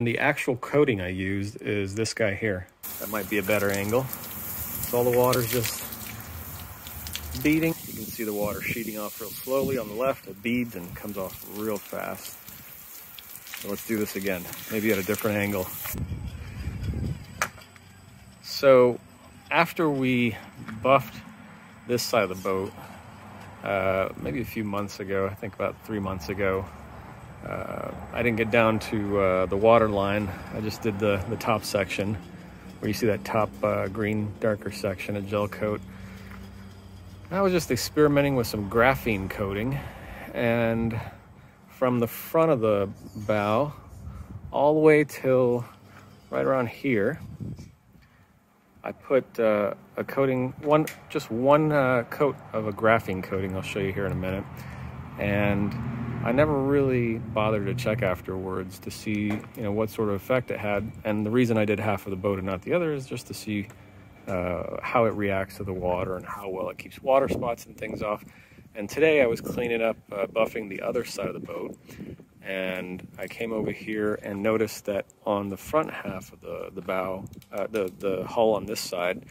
The actual coating I used is this guy here. That might be a better angle. So all the water's just beading. You can see the water sheeting off real slowly on the left. It beads and comes off real fast. So let's do this again, maybe at a different angle. So after we buffed this side of the boat, uh, maybe a few months ago, I think about three months ago, uh, I didn't get down to uh, the water line. I just did the, the top section where you see that top uh, green darker section of gel coat. I was just experimenting with some graphene coating and from the front of the bow all the way till right around here, I put uh, a coating, one just one uh, coat of a graphene coating. I'll show you here in a minute. And I never really bothered to check afterwards to see, you know, what sort of effect it had. And the reason I did half of the boat and not the other is just to see uh, how it reacts to the water and how well it keeps water spots and things off. And today I was cleaning up, uh, buffing the other side of the boat, and I came over here and noticed that on the front half of the, the bow, uh, the, the hull on this side,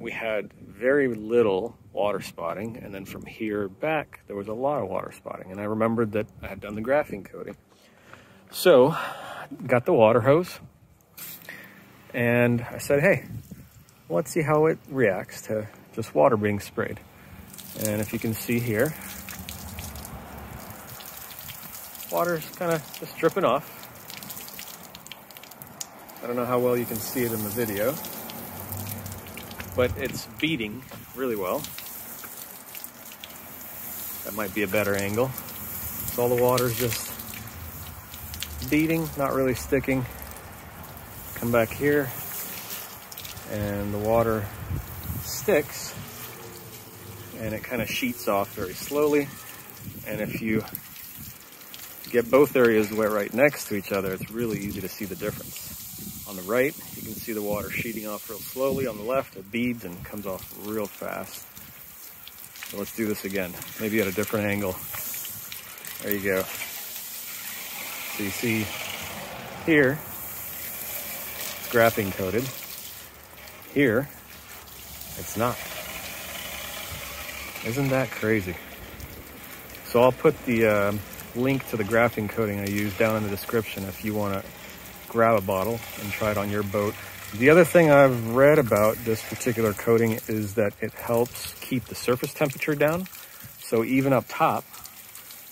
we had very little water spotting. And then from here back, there was a lot of water spotting. And I remembered that I had done the graphene coating. So got the water hose and I said, hey, let's see how it reacts to just water being sprayed. And if you can see here, water's kind of just dripping off. I don't know how well you can see it in the video, but it's beading really well. That might be a better angle. So all the water's just beading, not really sticking. Come back here, and the water sticks, and it kind of sheets off very slowly. And if you get both areas wet right next to each other, it's really easy to see the difference. On the right, you can see the water sheeting off real slowly. On the left, it beads and comes off real fast. So let's do this again, maybe at a different angle. There you go. So you see here, it's graphene coated. Here, it's not. Isn't that crazy? So I'll put the uh, link to the graphene coating I use down in the description if you want to grab a bottle and try it on your boat. The other thing I've read about this particular coating is that it helps keep the surface temperature down. So even up top,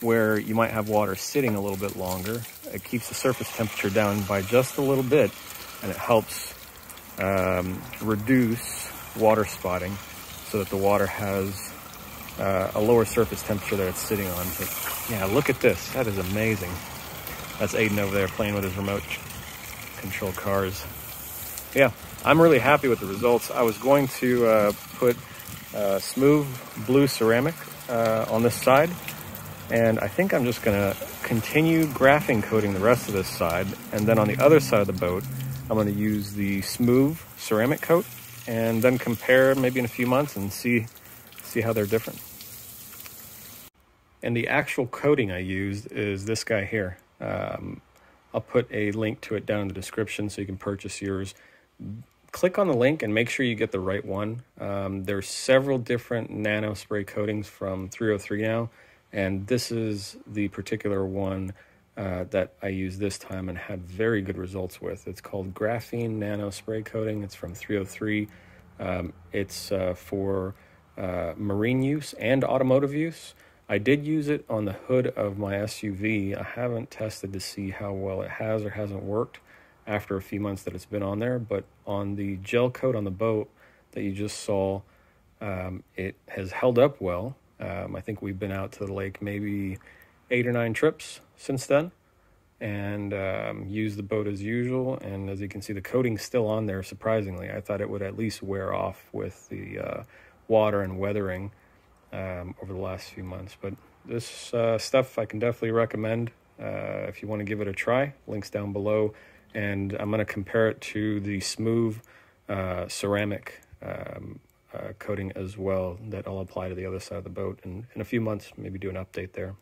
where you might have water sitting a little bit longer, it keeps the surface temperature down by just a little bit and it helps um, reduce water spotting so that the water has uh, a lower surface temperature that it's sitting on. But yeah, look at this. That is amazing. That's Aiden over there playing with his remote control cars yeah, I'm really happy with the results. I was going to uh, put uh, Smoove blue ceramic uh, on this side, and I think I'm just gonna continue graphene coating the rest of this side, and then on the other side of the boat, I'm gonna use the Smoove ceramic coat, and then compare maybe in a few months and see see how they're different. And the actual coating I used is this guy here. Um, I'll put a link to it down in the description so you can purchase yours click on the link and make sure you get the right one. Um, there's several different nano spray coatings from 303 now, and this is the particular one uh, that I used this time and had very good results with. It's called Graphene Nano Spray Coating. It's from 303. Um, it's uh, for uh, marine use and automotive use. I did use it on the hood of my SUV. I haven't tested to see how well it has or hasn't worked after a few months that it's been on there. But on the gel coat on the boat that you just saw, um, it has held up well. Um, I think we've been out to the lake maybe eight or nine trips since then and um, used the boat as usual. And as you can see, the coating's still on there, surprisingly. I thought it would at least wear off with the uh, water and weathering um, over the last few months. But this uh, stuff I can definitely recommend uh, if you want to give it a try. Links down below and I'm going to compare it to the Smoove uh, ceramic um, uh, coating as well that I'll apply to the other side of the boat and in a few months maybe do an update there.